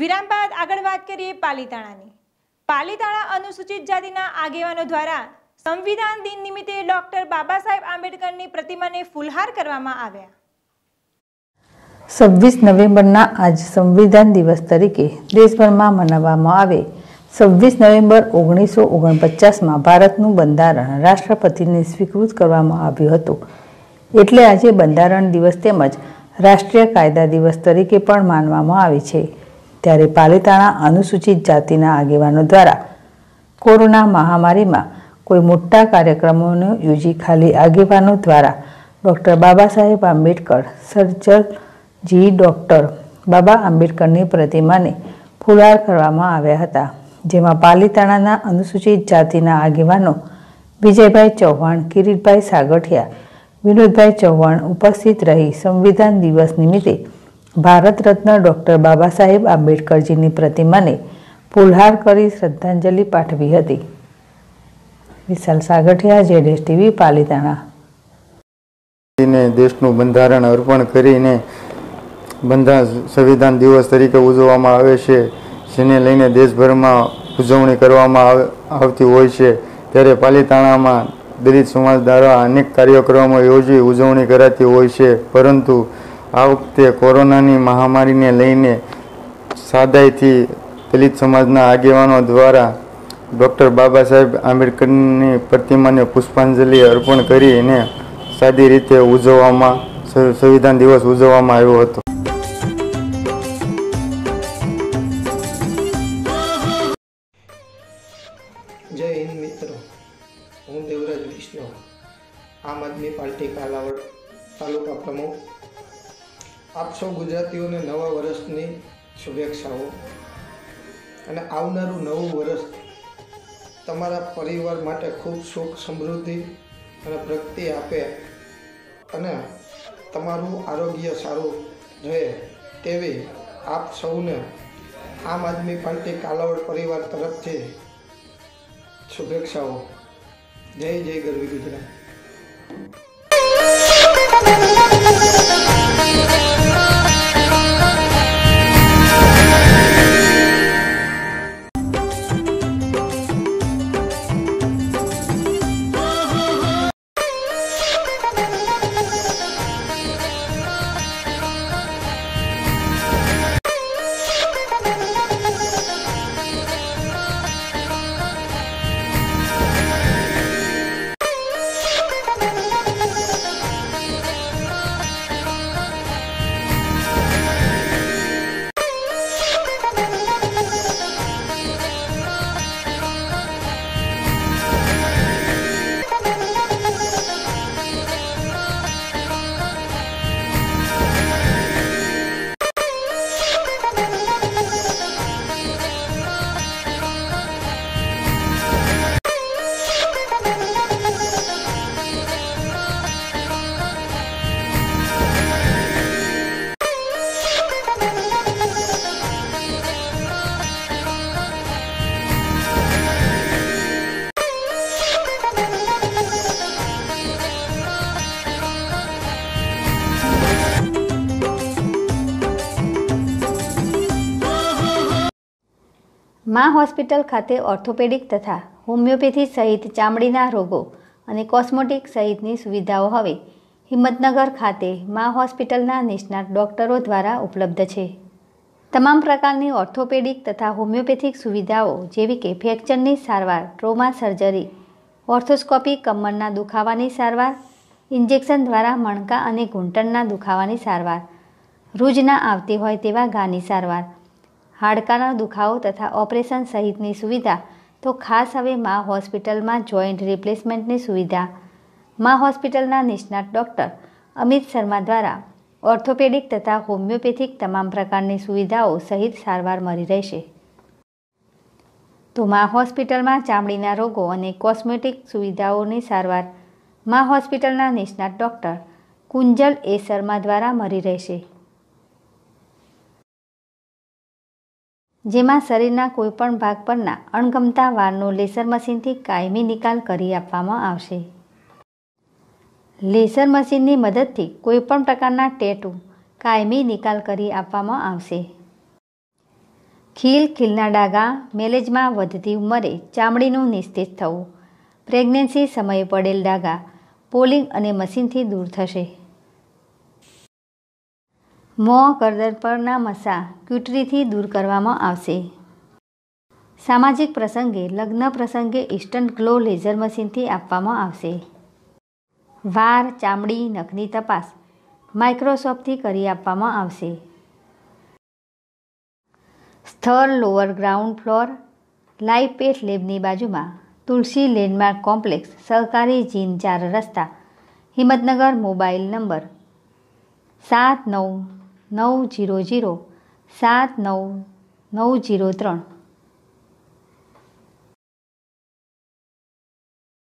વિરામ બાદ આગળ વાત કરીએ પાલીતાણાની. પાલીતાણા અનુસૂચિત જાતિના આગેવાનો દ્વારા સંવિધાન દિન નિમિત્તે ડોક્ટર બાબા સાહેબ આંબેડકરની પ્રતિમાને ફૂલહાર કરવામાં આવ્યા. છવ્વીસ નવેમ્બરના આજ સંવિધાન દિવસ તરીકે દેશભરમાં મનાવવામાં આવે. છવ્વીસ નવેમ્બર ઓગણીસો ઓગણપચાસમાં ભારતનું બંધારણ રાષ્ટ્રપતિને સ્વીકૃત કરવામાં આવ્યું હતું. એટલે આજે બંધારણ દિવસ તેમજ રાષ્ટ્રીય કાયદા દિવસ તરીકે પણ માનવામાં આવે છે. ત્યારે પાલિતાણા અનુસૂચિત જાતિના આગેવાનો દ્વારા કોરોના મહામારીમાં કોઈ મોટા કાર્યક્રમોને યોજી ખાલી આગેવાનો દ્વારા ડૉક્ટર બાબા સાહેબ આંબેડકર સર્જલ જી ડૉક્ટર બાબા આંબેડકરની પ્રતિમાને ફુલાર કરવામાં આવ્યા હતા, જેમાં પાલિતાણાના અનુસૂચિત જાતિના આગેવાનો વિજયભાઈ ચૌહાણ, કિરીટભાઈ સાગઠિયા, વિનોદભાઈ ચૌહાણ ઉપસ્થિત રહી સંવિધાન દિવસ નિમિત્તે ભારત રત્ન ડૉક્ટર બાબા સાહેબ આંબેડકરજીની પ્રતિમાને ફૂલહાર કરી શ્રદ્ધાંજલિ પાઠવી હતી. વિશાલ સાગઠિયા, જેડેશ ટીવી, પાલીતાણા. દેશનું બંધારણ અર્પણ કરીને બંધારણ સંવિધાન દિવસ તરીકે ઉજવવામાં આવે છે, જેને લઈને દેશભરમાં ઉજવણી કરવામાં આવ- આવતી હોય છે. ત્યારે પાલીતાણામાં દલિત સમાજ દ્વારા અનેક કાર્યક્રમો યોજી ઉજવણી કરાતી હોય છે, પરંતુ આ વખતે કોરોનાની મહામારીને લઈને સાદાઈથી દલિત સમાજના આગેવાનો દ્વારા ડૉક્ટર બાબા સાહેબ આંબેડકરની પ્રતિમાને પુષ્પાંજલિ અર્પણ કરીને સાદી રીતે ઉજવવામાં સંવિધાન દિવસ ઉજવવામાં આવ્યો હતો. આમ આદમી પાર્ટી કાલાવડ તાલુકા પ્રમુખ આપ સૌ ગુજરાતીઓને નવા વર્ષની શુભેચ્છાઓ. અને આવનારું નવું વર્ષ તમારા પરિવાર માટે ખૂબ સુખ સમૃદ્ધિ અને પ્રગતિ આપે અને તમારું આરોગ્ય સારું રહે તેવી આપ સૌને આમ આદમી પાર્ટી કાલાવડ પરિવાર તરફથી શુભેચ્છાઓ. જય જય ગરવી ગુજરાત. મા હોસ્પિટલ ખાતે ઓર્થોપેડિક તથા હોમિયોપેથી સહિત ચામડીના રોગો અને કોસ્મેટિક સહિતની સુવિધાઓ હવે હિંમતનગર ખાતે મા હોસ્પિટલના નિષ્ણાત ડોક્ટરો દ્વારા ઉપલબ્ધ છે. તમામ પ્રકારની ઓર્થોપેડિક તથા હોમિયોપેથિક સુવિધાઓ જેવી કે ફ્રેક્ચરની સારવાર, ટ્રોમા સર્જરી, ઓર્થોસ્કોપી કમરના દુખાવાની સારવાર, ઇન્જેક્શન દ્વારા મણકા અને ઘૂંટણના દુખાવાની સારવાર, રોજના આવતી હોય તેવા ગાની સારવાર હાડકાનો દુખાવો તથા ઓપરેશન સહિતની સુવિધા, તો ખાસ હવે મા હોસ્પિટલમાં જોઈન્ટ રિપ્લેસમેન્ટની સુવિધા. મા હોસ્પિટલના નિષ્ણાત ડૉક્ટર અમિત શર્મા દ્વારા ઓર્થોપેડિક તથા હોમિયોપેથિક તમામ પ્રકારની સુવિધાઓ સહિત સારવાર મળી રહેશે. તો મા હોસ્પિટલમાં ચામડીના રોગો અને કોસ્મેટિક સુવિધાઓની સારવાર મા હોસ્પિટલના નિષ્ણાત ડૉક્ટર કુંજલ એ શર્મા દ્વારા મળી રહેશે. જેમાં શરીરના કોઈપણ ભાગ પરના અણગમતા વારનો લેસર મશીનથી કાયમી નિકાલ કરી આપવામાં આવશે. લેસર મશીનની મદદથી કોઈપણ પ્રકારના ટેટુ કાયમી નિકાલ કરી આપવામાં આવશે. ખીલ ખીલના ડાઘા મેલેજમાં વધતી ઉંમરે ચામડીનું નિસ્તેજ થવું. પ્રેગ્નન્સી સમયે પડેલ ડાઘા પોલિંગ અને મશીનથી દૂર થશે. મોં કરદર પરના મસા ક્યુટરીથી દૂર કરવામાં આવશે. સામાજિક પ્રસંગે, લગ્ન પ્રસંગે ઇન્સ્ટન્ટ ગ્લો લેઝર મશીનથી આપવામાં આવશે. વાર, ચામડી, નખની તપાસ માઇક્રોસોફ્ટથી કરી આપવામાં આવશે. સ્થળ, lower ground floor live pet લેબની બાજુમાં તુલસી લેન્ડમાર્ક કોમ્પ્લેક્સ, સહકારી જીન ચાર રસ્તા, હિંમતનગર મોબાઈલ નંબર સાત નવ નવ જીરો જીરો સાત નવ નવ જીરો ત્રણ.